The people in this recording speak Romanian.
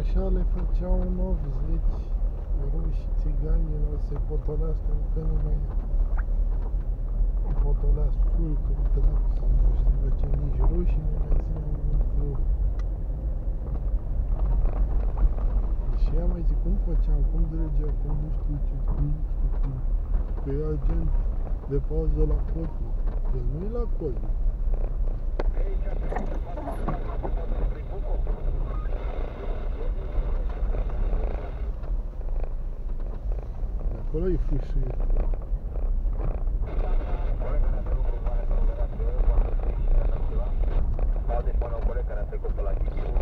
așa le făceau în 80 ruși, țigani, se potolească în felul meu potolească fulcă, dracu sau nu știu de ce, nici rușii nu mai țin mult cu și ea mai zic, cum făceam, cum dregea, cum nu știu ce, cum nu știu cum. Că e agent de pauză la Cosmo. El nu e la Cosmo. Acolo e fâșie. de